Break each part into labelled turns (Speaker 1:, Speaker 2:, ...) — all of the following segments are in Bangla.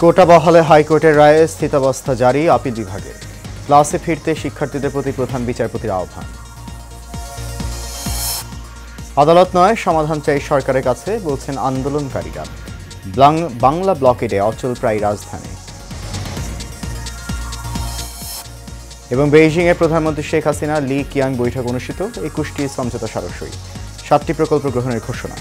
Speaker 1: কোটা বহালে হাইকোর্টের রায়ে স্থিতাবস্থা জারি আপিল বিভাগে। ক্লাসে ফিরতে শিক্ষার্থীদের প্রতি প্রধান বিচারপতির আহ্বান। আদালত নয়, সমাধান চাই সরকারের কাছে, বলছেন আন্দোলনকারীরা। বাংলা ব্লকেডে অচল প্রায় রাজধানী। এবং বেইজিংয়ে প্রধানমন্ত্রী শেখ হাসিনা, লি কিয়াং বৈঠক অনুষ্ঠিত, একুশটি সমঝোতা সরাসরি সাতটি প্রকল্প গ্রহণের ঘোষণা।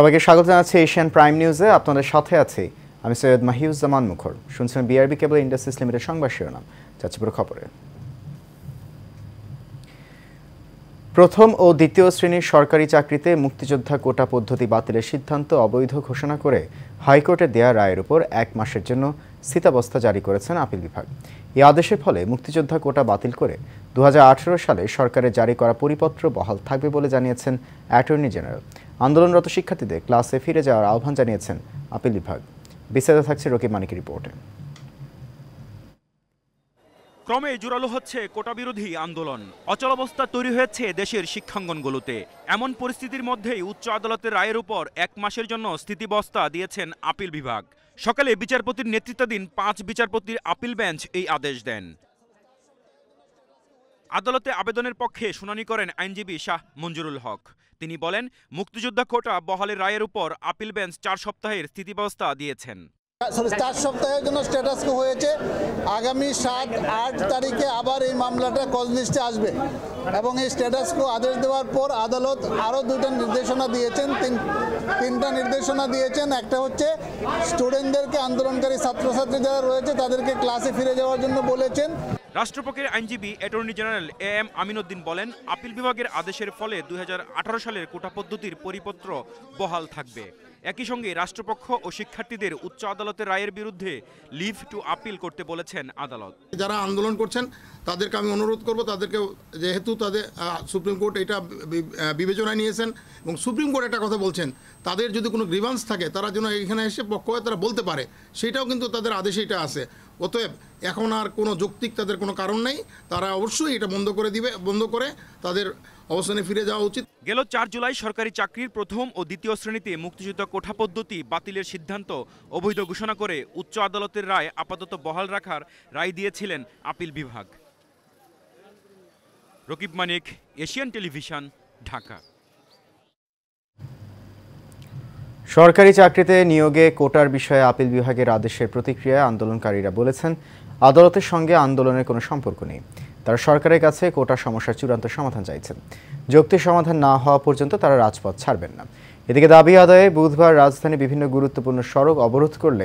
Speaker 1: সবাইকে স্বাগত জানাচ্ছি এশিয়ান প্রাইম নিউজে। আপনাদের সাথে আছি আমি সৈয়দ মাহিউজ্জামান মুখর। শুনছেন বিআরবি কেবল ইন্ডাস্ট্রিজ লিমিটেড সংবাদ শিরোনাম। যাচ্ছে পুরো খবরে। প্রথম ও দ্বিতীয় শ্রেণির সরকারি চাকরিতে মুক্তিযোদ্ধা কোটা পদ্ধতি বাতিলের সিদ্ধান্ত অবৈধ ঘোষণা করে হাইকোর্টে দেয়া রায়ের উপর এক মাসের জন্য স্থিতাবস্থা জারি করেছেন আপিল বিভাগ। এই আদেশের ফলে মুক্তিযোদ্ধা কোটা বাতিল করে দু হাজার আঠেরো সালে সরকারের জারি করা পরিপত্র বহাল থাকবে বলে জানিয়েছেন অ্যাটর্নি জেনারেল। আন্দোলনরত শিক্ষার্থীদের ক্লাসে ফিরে যাওয়ার আহ্বান জানিয়েছেন আপিল বিভাগ। বিস্তারিত থাকছে রকিব মানিকের রিপোর্টে।
Speaker 2: ক্রমে জোরালো হচ্ছে কোটা বিরোধী আন্দোলন অচলাবস্থা তৈরি হয়েছে দেশের শিক্ষাঙ্গনগুলোতে। এমন পরিস্থিতির মধ্যেই উচ্চ আদালতের রায়ের উপর এক মাসের জন্য স্থিতিবস্থা দিয়েছেন আপিল বিভাগ। সকালে বিচারপতির নেতৃত্বাধীন পাঁচ বিচারপতির আপিল বেঞ্চ এই আদেশ দেন। আদালতে আবেদনের পক্ষে শুনানি করেন আইনজীবী শাহ মঞ্জুরুল হক। তিনি বলেন, মুক্তিযোদ্ধা কোটা বহালের রায়ের উপর আপিল বেঞ্চ চার সপ্তাহের স্থিতিবস্থা দিয়েছেন।
Speaker 3: সরি চার সপ্তাহের জন্য স্ট্যাটাস হয়েছে। আগামী সাত, আট তারিখে আবার এই মামলাটা কজ লিস্টে আসবে এবং এই স্ট্যাটাস আদেশ দেওয়ার পর আদালত আরও দুটো নির্দেশনা দিয়েছেন, তিন, তিনটা নির্দেশনা দিয়েছেন। একটা হচ্ছে স্টুডেন্টদেরকে আন্দোলনকারী ছাত্রছাত্রী যারা রয়েছে তাদেরকে ক্লাসে ফিরে যাওয়ার জন্য বলেছেন।
Speaker 2: রাষ্ট্রপক্ষের আইনজীবী attorney general A M Aminuddin বলেন, আপিল বিভাগের আদেশের ফলে দু হাজার আঠারো সালের কোটা পদ্ধতির পরিপত্র বহাল থাকবে। একই সঙ্গে রাষ্ট্রপক্ষ ও শিক্ষার্থীদের উচ্চ আদালতের রায়ের বিরুদ্ধে লিভ টু আপিল করতে বলেছেন আদালত।
Speaker 4: যারা আন্দোলন করছেন, তাদেরকে আমি অনুরোধ করব তাদেরকে যেহেতু তাদের সুপ্রিম কোর্ট এটা বিবেচনায় নিয়েছেন এবং সুপ্রিম কোর্ট একটা কথা বলছেন তাদের যদি কোনো গ্রিভান্স থাকে, তারা যেন এখানে এসে পক্ষ হয়ে তারা বলতে পারে। সেটাও কিন্তু তাদের আদেশে এটা আছে। অতএব এখন আর কোনো যৌক্তিক তাদের কোনো কারণ নেই। তারা অবশ্যই এটা বন্ধ করে দিবে, বন্ধ করে তাদের অবস্থানে ফিরে যাওয়া উচিত।
Speaker 2: গেল চার জুলাই সরকারি চাকরির প্রথম ও দ্বিতীয় শ্রেণীতে মুক্তিযুদ্ধ কোঠা পদ্ধতি বাতিলের সিদ্ধান্ত অবৈধ ঘোষণা করে উচ্চ আদালতের রায় আপাতত বহাল রাখার রায় দিয়েছিলেন আপিল বিভাগ। Rakib Manik, Asian television, Dhaka.
Speaker 1: সরকারি চাকরিতে নিয়োগে কোটার বিষয়ে আপিল বিভাগের আদেশের প্রতিক্রিয়ায় আন্দোলনকারীরা বলেছেন, আদালতের সঙ্গে আন্দোলনের কোনো সম্পর্ক নেই। তারা সরকারের কাছে কোটা সমস্যার চূড়ান্ত সমাধান চাইছেন। যৌক্তিক সমাধান না হওয়া পর্যন্ত তারা রাজপথ ছাড়বেন না। এদিকে দাবি আদায়ে বুধবার রাজধানী বিভিন্ন গুরুত্বপূর্ণ সড়ক অবরোধ করলে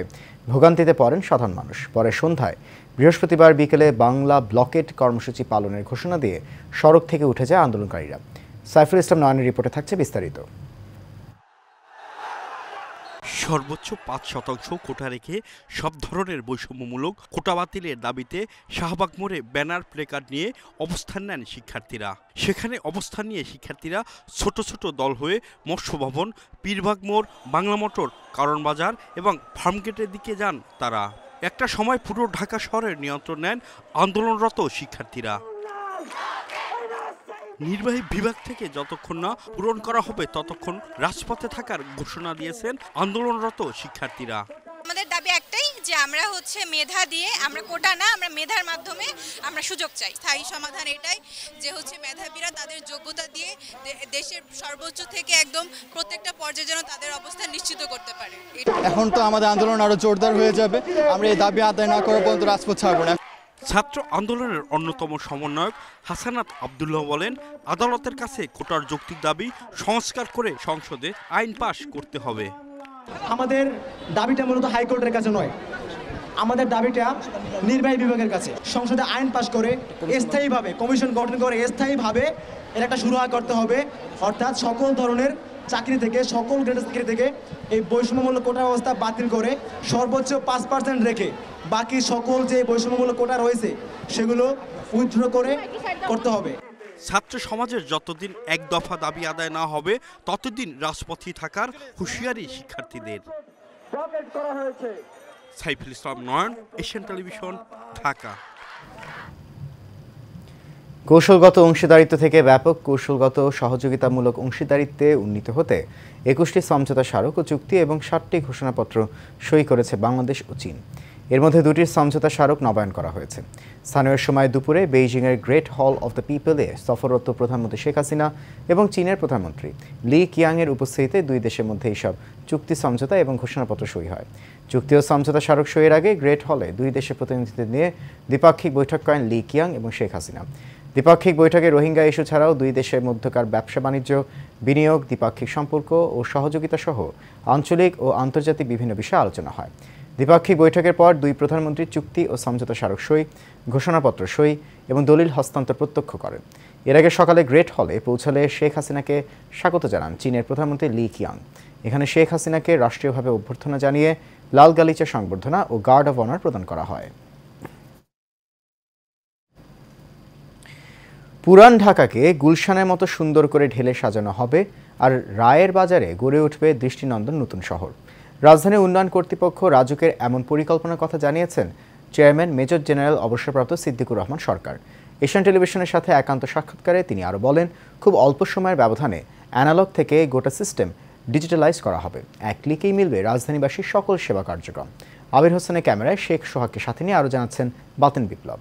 Speaker 1: ভোগান্তিতে পড়েন সাধারণ মানুষ। পরে সন্ধ্যায়, বৃহস্পতিবার বিকেলে বাংলা ব্লকেট কর্মসূচি পালনের ঘোষণা দিয়ে সড়ক থেকে উঠে যায় আন্দোলনকারীরা। সাইফুল ইসলাম নয়নের রিপোর্টে থাকছে বিস্তারিত।
Speaker 5: সর্বোচ্চ পাঁচ শতাংশ কোটা রেখে সব ধরনের বৈষম্যমূলক কোটা বাতিলের দাবিতে শাহবাগ মোড়ে ব্যানার প্লেকার্ড নিয়ে অবস্থান নেন শিক্ষার্থীরা। সেখানে অবস্থান নিয়ে শিক্ষার্থীরা ছোট ছোট দল হয়ে মৎস্য ভবন, পীরবাগ মোড়, বাংলা মোটর, কারণ বাজার এবং ফার্মগেটের দিকে যান তারা। একটা সময় পুরো ঢাকা শহরের নিয়ন্ত্রণ নেন আন্দোলনরত শিক্ষার্থীরা। নির্বাহী বিভাগ থেকে যতক্ষণ না পূরণ করা হবে ততক্ষণ রাজপথে থাকার ঘোষণা দিয়েছেন আন্দোলনরত শিক্ষার্থীরা।
Speaker 6: আমাদের দাবি একটাই যে আমরা হচ্ছে মেধা দিয়ে আমরা কোটা না আমরা মেধার মাধ্যমে আমরা সুযোগ চাই। স্থায়ী সমাধান এটাই যে হচ্ছে মেধাবীরা তাদের যোগ্যতা দিয়ে দেশের সর্বোচ্চ থেকে একদম প্রত্যেকটা পর্যায়ে যেন তাদের অবস্থান নিশ্চিত করতে পারে।
Speaker 7: এখন তো আমাদের আন্দোলন আরও জোরদার হয়ে যাবে। আমরা এই দাবি আদায় না করা পর্যন্ত রাজপথ ছাড়বো না।
Speaker 5: ছাত্র আন্দোলনের অন্যতম সমন্বয়ক হাসানাত আবদুল্লাহ বলেন, আদালতের কাছে কোটার যৌক্তিক দাবি সংস্কার করে সংসদে আইন পাশ করতে হবে।
Speaker 8: আমাদের দাবিটা মূলত হাইকোর্টের কাছে নয়। আমাদের দাবিটা নির্বাহী বিভাগের কাছে। সংসদে আইন পাশ করে স্থায়ীভাবে, কমিশন গঠন করে স্থায়ীভাবে এর একটা শুরু করতে হবে। অর্থাৎ সকল ধরনের চাকরি থেকে সকল গ্রেডের চাকরি থেকে এই বৈষম্যমূলক কোটা ব্যবস্থা বাতিল করে সর্বোচ্চ পাঁচ পার্সেন্ট রেখে বাকি সকল যে বৈষম্যমূলক কোটা রয়েছে সেগুলো উইথড্র করে করতে হবে।
Speaker 5: ছাত্র সমাজের যতদিন এক দফা দাবি আদায় না হবে ততদিন রাজপথে থাকার হুঁশিয়ারি শিক্ষার্থীদের। Saiful Islam Nayan Asian television Dhaka.
Speaker 1: কৌশলগত অংশীদারিত্ব থেকে ব্যাপক কৌশলগত সহযোগিতামূলক অংশীদারিত্বে উন্নীত হতে একুশটি সমঝোতা স্মারক ও চুক্তি এবং ষাটটি ঘোষণাপত্র সই করেছে বাংলাদেশ ও চীন। এর মধ্যে দুটির সমঝোতা স্মারক নবায়ন করা হয়েছে। স্থানীয় সময় দুপুরে বেইজিংয়ের গ্রেট হল অফ দ্য পিপলে সফররত প্রধানমন্ত্রী শেখ হাসিনা এবং চীনের প্রধানমন্ত্রী লি কিয়াংয়ের উপস্থিতিতে দুই দেশের মধ্যে এইসব চুক্তি সমঝোতা এবং ঘোষণাপত্র সই হয়। চুক্তি ও সমঝোতা স্মারক সইয়ের আগে গ্রেট হলে দুই দেশের প্রতিনিধিদের নিয়ে দ্বিপাক্ষিক বৈঠক করেন লি কিয়াং এবং শেখ হাসিনা। দ্বিপাক্ষিক বৈঠকে রোহিঙ্গা ইস্যু ছাড়াও দুই দেশের মধ্যকার ব্যবসা বাণিজ্য, বিনিয়োগ, দ্বিপাক্ষিক সম্পর্ক ও সহযোগিতা সহ আঞ্চলিক ও আন্তর্জাতিক বিভিন্ন বিষয়ে আলোচনা হয়। দ্বিপাক্ষিক বৈঠকের পর দুই প্রধানমন্ত্রী চুক্তি ও সমঝোতা স্মারক সই, ঘোষণাপত্র সই এবং দলিল হস্তান্তর প্রত্যক্ষ করেন। এর আগে সকালে গ্রেট হলে পৌঁছালে শেখ হাসিনাকে স্বাগত জানান চীনের প্রধানমন্ত্রী লি কিয়াং। এখানে শেখ হাসিনাকে রাষ্ট্রীয়ভাবে অভ্যর্থনা জানিয়ে লাল গালিচা সংবর্ধনা ও গার্ড অব অনার প্রদান করা হয়। পুরান ঢাকাকে গুলশানের মতো সুন্দর করে ঢেলে সাজানো হবে আর রায়ের বাজারে গড়ে উঠবে দৃষ্টিনন্দন নতুন শহর। রাজধানী উন্নয়ন কর্তৃপক্ষ রাজুকের এমন পরিকল্পনার কথা জানিয়েছেন চেয়ারম্যান মেজর জেনারেল অবসরপ্রাপ্ত সিদ্দিকুর রহমান সরকার। এশিয়ান টেলিভিশনের সাথে একান্ত সাক্ষাৎকারে তিনি আরও বলেন, খুব অল্প সময়ের ব্যবধানে অ্যানালগ থেকে গোটা সিস্টেম ডিজিটালাইজ করা হবে। এক ক্লিকেই মিলবে রাজধানীবাসীর সকল সেবা কার্যক্রম। আবির হোসেনের ক্যামেরায় শেখ সোহাগকে সাথে নিয়ে আরও জানাচ্ছেন বাতেন বিপ্লব।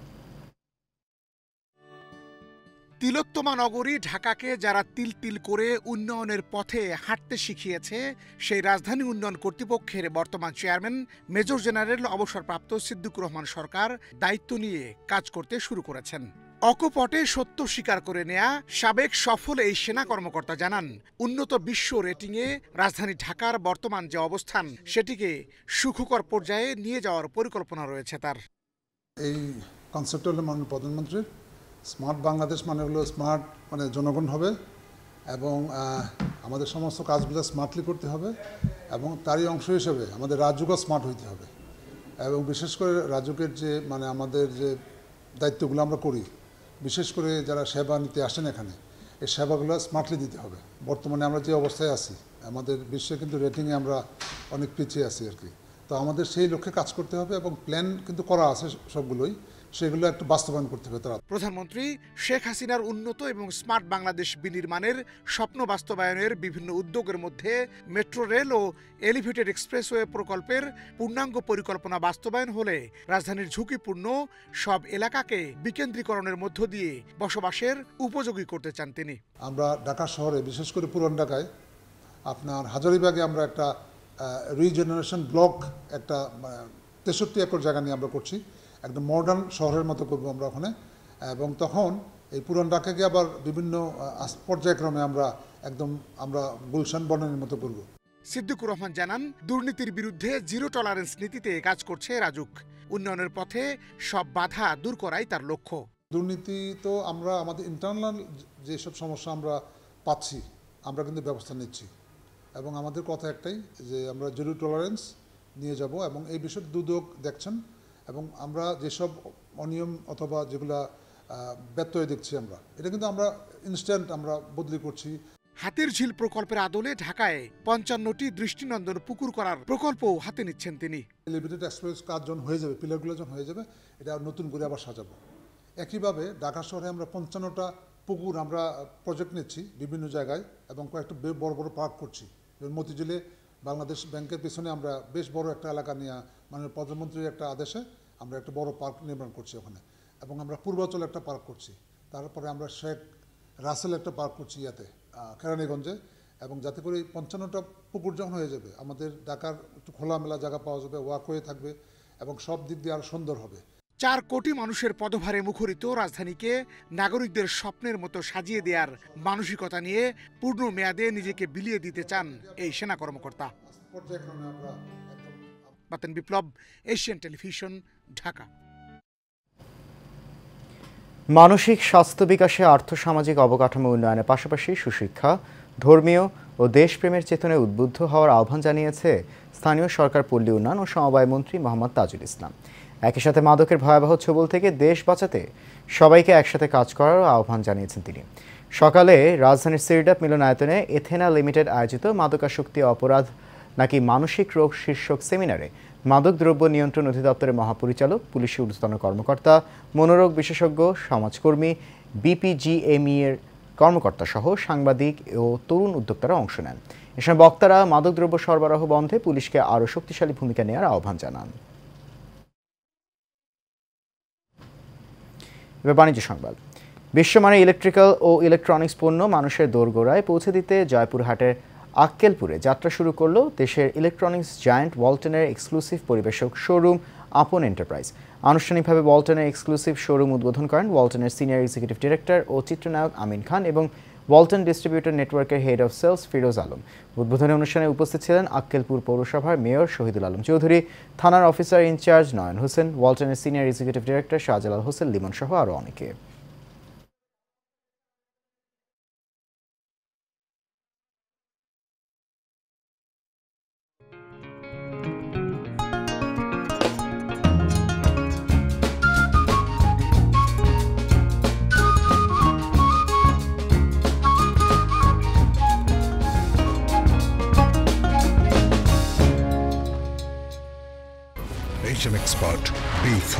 Speaker 9: তিলোত্তমা নগরী ঢাকাকে যারা তিল তিল করে উন্নয়নের পথে হাঁটতে শিখিয়েছে, সেই রাজধানী উন্নয়ন কর্তৃপক্ষের বর্তমান চেয়ারম্যান, মেজর জেনারেল অবসরপ্রাপ্ত সিদ্দিকুর রহমান সরকার দায়িত্ব নিয়ে কাজ করতে শুরু করেছেন। অকপটে সত্য স্বীকার করে নেয়া সাবেক সফল এই সেনা কর্মকর্তা জানান, উন্নত বিশ্ব রেটিংয়ে রাজধানী ঢাকার বর্তমান যে অবস্থান, সেটিকে সুখকর পর্যায়ে নিয়ে যাওয়ার পরিকল্পনা রয়েছে তার।
Speaker 10: এই কনসেপ্ট হলো মাননীয় প্রধানমন্ত্রীর। স্মার্ট বাংলাদেশ মানে হলো স্মার্ট মানে জনগণ হবে এবং আমাদের সমস্ত কাজগুলো স্মার্টলি করতে হবে এবং তারই অংশ হিসেবে আমাদের রাজ্যকে স্মার্ট হইতে হবে। এবং বিশেষ করে রাজ্যকের যে মানে আমাদের যে দায়িত্বগুলো আমরা করি, বিশেষ করে যারা সেবা নিতে আসেন এখানে, এই সেবাগুলো স্মার্টলি দিতে হবে। বর্তমানে আমরা যে অবস্থায় আছি, আমাদের বিশ্বে কিন্তু রেটিংয়ে আমরা অনেক পিছিয়ে আছি আর কি। তো আমাদের সেই লক্ষ্যে কাজ করতে হবে এবং প্ল্যান কিন্তু করা আছে সবগুলোই। সেগুলো একটু বাস্তবায়ন করতে হবে তারা।
Speaker 9: প্রধানমন্ত্রী শেখ হাসিনার উন্নত এবং স্মার্ট বাংলাদেশ বিনির্মাণের স্বপ্ন বাস্তবায়নের বিভিন্ন উদ্যোগের মধ্যে মেট্রো রেল ও এলিভেটেড এক্সপ্রেসওয়ে প্রকল্পের পূর্ণাঙ্গ পরিকল্পনা বাস্তবায়ন হলে রাজধানীর ঝুঁকিপূর্ণ সব এলাকাকে বিকেন্দ্রীকরণের মধ্য দিয়ে বসবাসের উপযোগী করতে চান তিনি।
Speaker 10: আমরা ঢাকা শহরে বিশেষ করে পুরান ঢাকায় আপনার হাজারিবাগে আমরা একটা রিজেনারেশন ব্লক একটা তেষট্টি একর জায়গা নিয়ে আমরা করছি। একদম মডার্ন শহরের মতো করব আমরা ওখানে। এবং তখন এই পুরান ঢাকাকে আবার বিভিন্ন পর্যায়ক্রমে আমরা একদম আমরা গুলশান বর্ণনের মতো করব।
Speaker 9: সিদ্দিকুর রহমান জানান দুর্নীতির বিরুদ্ধে জিরো টলারেন্স নীতিতে কাজ করছে রাজুক। উন্নয়নের পথে সব বাধা দূর করাই তার লক্ষ্য।
Speaker 10: দুর্নীতি তো আমরা আমাদের ইন্টারনাল যেসব সমস্যা আমরা পাচ্ছি আমরা কিন্তু ব্যবস্থা নিচ্ছি। এবং আমাদের কথা একটাই যে আমরা জিরো টলারেন্স নিয়ে যাব এবং এই বিষয়ে দুদক দেখছেন এবং আমরা যেসব অনিয়ম অথবা যেগুলা ব্যত্যয় দেখছি আমরা এটা কিন্তু আমরা ইনস্ট্যান্ট আমরা বদলি করছি।
Speaker 9: হাতির ঝিল প্রকল্পের আদলে ঢাকায় পঞ্চান্নটি দৃষ্টিনন্দন পুকুর করার প্রকল্পও হাতে নিচ্ছেন তিনি।
Speaker 10: এলিভেটেড এক্সপ্রেস কাজ যখন হয়ে যাবে পিলারগুলো যখন হয়ে যাবে এটা নতুন করে আবার সাজাবো। একইভাবে ঢাকা শহরে আমরা পঞ্চান্নটা পুকুর আমরা প্রজেক্ট নিচ্ছি বিভিন্ন জায়গায় এবং কয়েকটা বড় বড় পার্ক করছি। যেমন মতিঝিলে বাংলাদেশ ব্যাংকের পেছনে আমরা বেশ বড় একটা এলাকা নিয়ে মানে প্রধানমন্ত্রীর একটা আদেশে আমরা একটা বড় পার্ক নির্মাণ করছি ওখানে। এবং আমরা পূর্বাচলে একটা পার্ক করছি। তারপরে আমরা শেখ রাসেল একটা পার্ক করছি ইয়াতে কেরানীগঞ্জে। এবং যাতে করে পঞ্চান্নটা পুকুর যখন হয়ে যাবে আমাদের ঢাকার একটু খোলামেলা জায়গা পাওয়া যাবে ওয়াকওয়ে থাকবে এবং সব দিক দিয়ে আরও সুন্দর হবে।
Speaker 9: চার কোটি মানুষের পদভারে মুখরিত রাজধানীকে নাগরিকদের স্বপ্নের মতো সাজিয়ে দেওয়ার মানসিকতা নিয়ে পূর্ণ মেয়াদে নিজেকে বিলিয়ে দিতে চান এই সেনা কর্মকর্তা। Baten Biplob, Asian television, Dhaka.
Speaker 1: মানসিক স্বাস্থ্য বিকাশে আর্থসামাজিক অবকাঠামো উন্নয়নের পাশাপাশি সুশিক্ষা, ধর্মীয় ও দেশপ্রেমের চেতনায় উদ্বুদ্ধ হওয়ার আহ্বান জানিয়েছে স্থানীয় সরকার পল্লী উন্নয়ন ও সমবায় মন্ত্রী মোহাম্মদ তাজুল ইসলাম। একই সাথে মাদকের ভয়াবহ ছবল থেকে দেশ বাঁচাতে সবাইকে একসাথে কাজ করারও আহ্বান জানিয়েছেন তিনি। সকালে রাজধানীর সিরডাপ মিলনায়তনে এথেনা লিমিটেড আয়োজিত মাদকাসক্তি অপরাধ নাকি মানসিক রোগ শীর্ষক সেমিনারে মাদকদ্রব্য নিয়ন্ত্রণ অধিদপ্তরের মহাপরিচালক, পুলিশের ঊর্ধ্বতন কর্মকর্তা, মনোরোগ বিশেষজ্ঞ, সমাজকর্মী বিপিজিএমই এর কর্মকর্তা সহ সাংবাদিক ও তরুণ উদ্যোক্তারা অংশ নেন। এ সময় বক্তারা মাদকদ্রব্য সরবরাহ বন্ধে পুলিশকে আরও শক্তিশালী ভূমিকা নেওয়ার আহ্বান জানান। বাণিজ্য সংবাদ। বিশ্বমানের ইলেকট্রিক্যাল ও ইলেকট্রনিক্স পণ্য মানুষের দোরগোড়ায় পৌঁছে দিতে জয়পুরহাটের আক্কেলপুরে যাত্রা শুরু করল দেশের ইলেকট্রনিক্স জায়ান্ট ওয়ালটনের এক্সক্লুসিভ পরিবেশক শোরুম আপন এন্টারপ্রাইজ আনুষ্ঠানিকভাবে ওয়ালটনের এক্সক্লুসিভ শোরুম উদ্বোধন করেন ওয়ালটনের সিনিয়র এক্সিকিউটিভ ডিরেক্টর ও চিত্রনায়ক আমিন খান এবং ওয়ালটন ডিস্ট্রিবিউটর নেটওয়ার্কের head of sales Firoz Alam. উদ্বোধনী অনুষ্ঠানে উপস্থিত ছিলেন আক্কেলপুর পৌরসভার মেয়র শহীদুল আলম চৌধুরী, থানার officer in charge Nayan Hossain, ওয়ালটনের senior executive director Shahjalal Hossain, Limon সহ আরও অনেকে।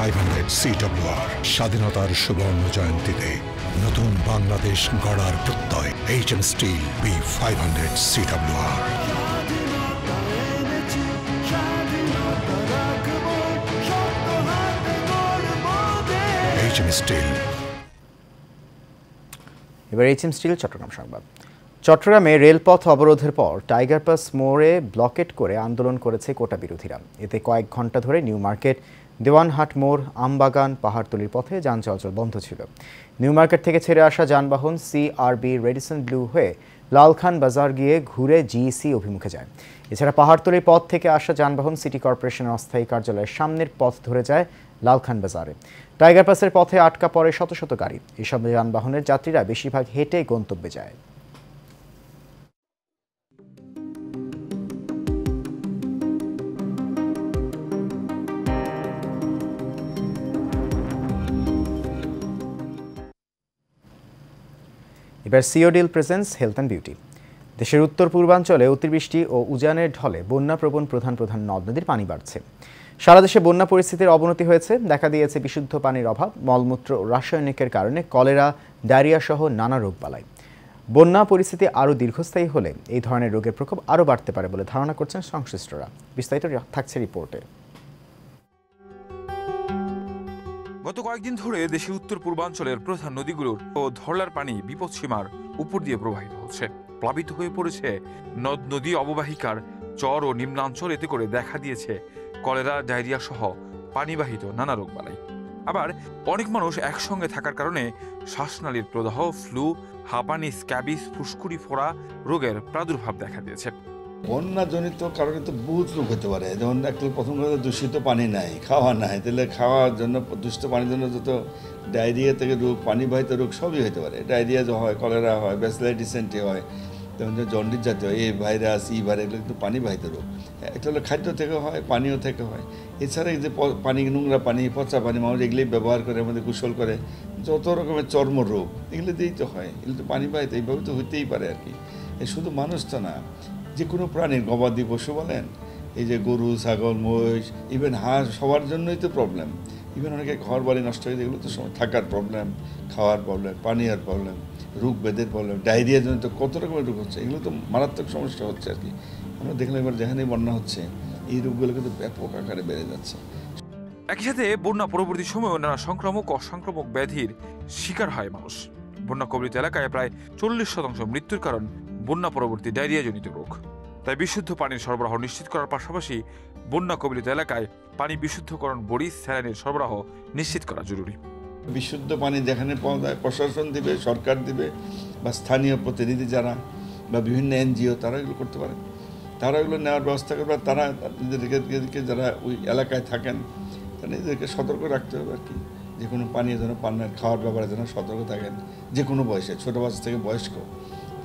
Speaker 11: ফাইভ হান্ড্রেড সিডব্লিউআর স্বাধীনতার সুবর্ণ জয়ন্তীতে নতুন বাংলাদেশ গড়ার প্রত্যয় HM steel B five hundred CWR HM steel
Speaker 1: এবার এইচএম স্টিল চট্টগ্রাম সংবাদ। চট্টগ্রামে রেলপথ অবরোধের পর টাইগার পাস মোড়ে ব্লকেট করে আন্দোলন করেছে কোটা বিরোধীরা। এতে কয়েক ঘণ্টা ধরে নিউ মার্কেট দেওয়ানহাট মোড়, আমবাগান, পাহাড়তলির পথে যান চলাচল বন্ধ ছিল। নিউ মার্কেট থেকে ছেড়ে আসা যানবাহন সিআরবি রেডিসন ব্লু হয়ে লালখান বাজার গিয়ে ঘুরে জিইসি অভিমুখে যায়। এছাড়া পাহাড়তলির পথ থেকে আসা যানবাহন সিটি কর্পোরেশনের অস্থায়ী কার্যালয়ের সামনের পথ ধরে যায় লালখান বাজারে। টাইগার পাসের পথে আটকা পড়ে শত শত গাড়ি। এসব যানবাহনের যাত্রীরা বেশিরভাগ হেঁটে গন্তব্যে যায়। এবার সিওডিল প্রেজেন্স হেলথ অ্যান্ড বিউটি। দেশের উত্তর পূর্বাঞ্চলে অতিবৃষ্টি ও উজানের ঢলে বন্যাপ্রবণ প্রধান প্রধান নদ নদীর পানি বাড়ছে। সারা দেশে বন্যা পরিস্থিতির অবনতি হয়েছে। দেখা দিয়েছে বিশুদ্ধ পানির অভাব, মলমূত্র ও রাসায়নিকের কারণে কলেরা, ডায়রিয়া সহ নানা রোগ বালায় বন্যা পরিস্থিতি আরও দীর্ঘস্থায়ী হলে এই ধরনের রোগের প্রকোপ আরও বাড়তে পারে বলে ধারণা করছেন সংশ্লিষ্টরা। বিস্তারিত থাকছে রিপোর্টে।
Speaker 12: গত কয়েকদিন ধরে দেশের উত্তর পূর্বাঞ্চলের প্রধান নদীগুলোর ও ধরলার পানি বিপদসীমার উপর দিয়ে প্রবাহিত হচ্ছে। প্লাবিত হয়ে পড়েছে নদ নদী অববাহিকার চর ও নিম্নাঞ্চল। এতে করে দেখা দিয়েছে কলেরা, ডায়রিয়া সহ পানিবাহিত নানা রোগবালাই। আবার অনেক মানুষ একসঙ্গে থাকার কারণে শ্বাসনালীর প্রদাহ, ফ্লু, হাঁপানি, স্ক্যাবিস, ফুসকুড়ি, ফোড়া রোগের প্রাদুর্ভাব দেখা দিয়েছে।
Speaker 13: বন্যাজনিত কারণে তো বহুত রোগ হতে পারে। যেমন একটা প্রথম কথা দূষিত পানি নাই, খাওয়া নাই। তাহলে খাওয়ার জন্য, দূষিত পানির জন্য যত ডায়রিয়া থেকে রোগ, পানিবাহিত রোগ সবই হতে পারে। ডায়রিয়া হয়, কলেরা হয়, ব্যাসিলাইটিসেন্টি হয়, যেমন যে জন্ডিস জাতীয় এই ভাইরাস, ই ভাইরাস, এগুলো কিন্তু পানিবাহিত রোগ। একটা হলো খাদ্য থেকে হয়, পানীয় থেকে হয়। এছাড়া এই যে পানি, নোংরা পানি, পচা পানি, মানুষ এগুলি ব্যবহার করে, আমাদের গোসল করে, যত রকমের চর্ম রোগ, এগুলো দিয়েই তো হয়। এগুলো তো পানিবাহিত, এইভাবে তো হইতেই পারে আর কি। শুধু মানুষ তো না যে কোনো প্রাণীর গবাদি পশু বলেন, এই যে গরু, ছাগল, মহিষ ইভেন হাঁস, সবার জন্যই তো প্রবলেম ইভেন অনেকে ঘর বাড়ি নষ্ট হয়ে এগুলো তো থাকার প্রবলেম খাওয়ার প্রবলেম পানীয়ের প্রবলেম রোগ বেদের প্রবলেম ডায়রিয়া জনিত কত রকমের রোগ হচ্ছে, এগুলো তো মারাত্মক সমস্যা হচ্ছে আর কি। আমরা দেখলাম এবার যেখানেই বন্যা হচ্ছে, এই রোগগুলো কিন্তু ব্যাপক আকারে বেড়ে যাচ্ছে।
Speaker 12: একই সাথে বন্যা পরবর্তী সময়ে নানা সংক্রামক, অসংক্রামক ব্যাধির শিকার হয় মানুষ। বন্যা কবলিত এলাকায় প্রায় চল্লিশ শতাংশ মৃত্যুর কারণ বন্যা পরবর্তী ডায়রিয়াজনিত রোগ। তাই বিশুদ্ধ পানির সরবরাহ নিশ্চিত করার পাশাপাশি বন্যা কবলিত এলাকায় পানি বিশুদ্ধকরণ বড়ি, স্যালাইনের সরবরাহ নিশ্চিত করা জরুরি।
Speaker 13: বিশুদ্ধ পানি যেখানে পাওয়া যায়, প্রশাসন দিবে, সরকার দিবে বা স্থানীয় প্রতিনিধি যারা বা বিভিন্ন এনজিও তারা এগুলো করতে পারে। তারা এগুলো নেওয়ার ব্যবস্থা করবে তারা নিজেদেরকে যারা ওই এলাকায় থাকেন, তারা নিজেদেরকে সতর্ক রাখতে হবে আর কি। যে কোনো পানীয় যেন পানের খাওয়ার ব্যাপারে যেন সতর্ক থাকেন, যে কোনো বয়সে, ছোটো বাচ্চা থেকে বয়স্ক।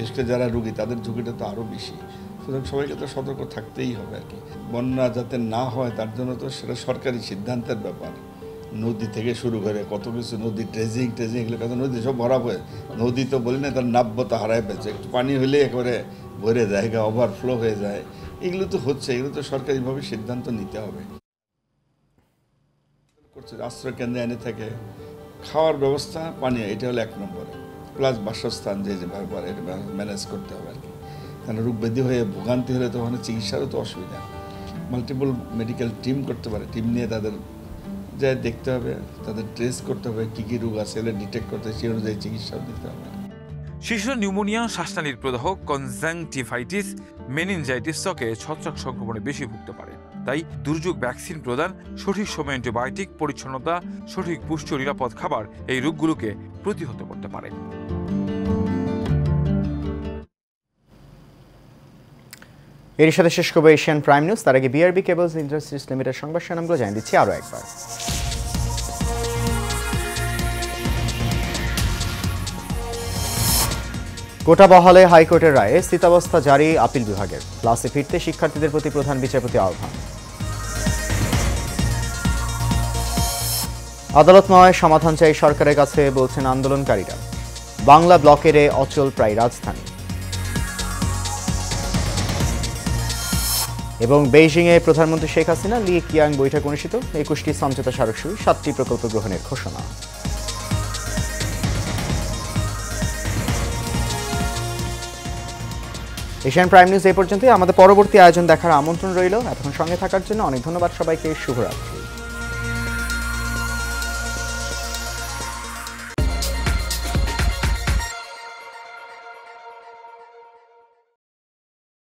Speaker 13: বিশেষ করে যারা রুগী, তাদের ঝুঁকিটা তো আরও বেশি। সুতরাং সবাইকে তো সতর্ক থাকতেই হবে আর কি। বন্যা যাতে না হয়, তার জন্য তো সেটা সরকারি সিদ্ধান্তের ব্যাপার। নদী থেকে শুরু করে কত কিছু নদী, ট্রেজিং ট্রেজিং, এগুলো কত নদী সব ভরা হয়ে নদী তো বলি না, তার নাব্যতা হারায় পেয়েছে একটু পানি হলে একেবারে ভরে জায়গা ওভারফ্লো হয়ে যায়। এগুলো তো হচ্ছে, এগুলো তো সরকারিভাবে সিদ্ধান্ত নিতে হবে। করছে আশ্রয় কেন্দ্রে এনে থাকে। খাওয়ার ব্যবস্থা পানীয়, এটা হলো এক নম্বরে। প্লাস বাসস্থান যে যেভাবে পারে ম্যানেজ করতে হবে আর কি কারণ রোগ ব্যাধি হয়ে, ভোগান্তি হলে তো ওখানে চিকিৎসারও তো অসুবিধা। মাল্টিপল মেডিকেল টিম করতে পারে। টিম নিয়ে তাদের যা দেখতে হবে, তাদের ট্রেস করতে হবে, কী কী রোগ আছে এগুলো ডিটেক্ট করতে সেই অনুযায়ী চিকিৎসাও দিতে হবে।
Speaker 12: শিশুর নিউমোনিয়া, শ্বাসনালীর প্রদাহ কনজাংটিভাইটিস মেনিনজাইটিস ত্বকে ছত্রাক সংক্রমণে বেশি ভুগতে পারে। তাই দুর্যোগ ভ্যাকসিন প্রদান, সঠিক সময়ে অ্যান্টিবায়োটিক পরিচ্ছন্নতা, সঠিক পুষ্টি নিরাপদ খাবার এই রোগগুলোকে প্রতিহত করতে পারে।
Speaker 1: এর সাথে শেষ করব এশিয়ান প্রাইম নিউজ। তার আগে বিআরবি কেবলস ইন্ডাস্ট্রিজ লিমিটেড সংবাদ শিরোনামগুলো জানিয়ে দিচ্ছি আরও একবার। কোটা বহালে হাইকোর্টের রায়ে স্থিতাবস্থা জারি আপিল বিভাগের। ক্লাসে ফিরতে শিক্ষার্থীদের প্রতি প্রধান বিচারপতি আহ্বান। আদালত নয়, সমাধান চাই সরকারের কাছে বলছেন আন্দোলনকারীরা। বাংলা ব্লকের অচল প্রায় রাজধানী। এবং বেইজিংয়ে প্রধানমন্ত্রী শেখ হাসিনা লি কিয়াং বৈঠক অনুষ্ঠিত। একুশটি সমঝোতা শুরু সাতটি প্রকল্প গ্রহণের ঘোষণা। এশিয়ান প্রাইম নিউজ এ পর্যন্তই। আমাদের পরবর্তী আয়োজন দেখার আমন্ত্রণ রইল। এতক্ষণ সঙ্গে থাকার জন্য অনেক ধন্যবাদ সবাইকে। শুভরাত্রি।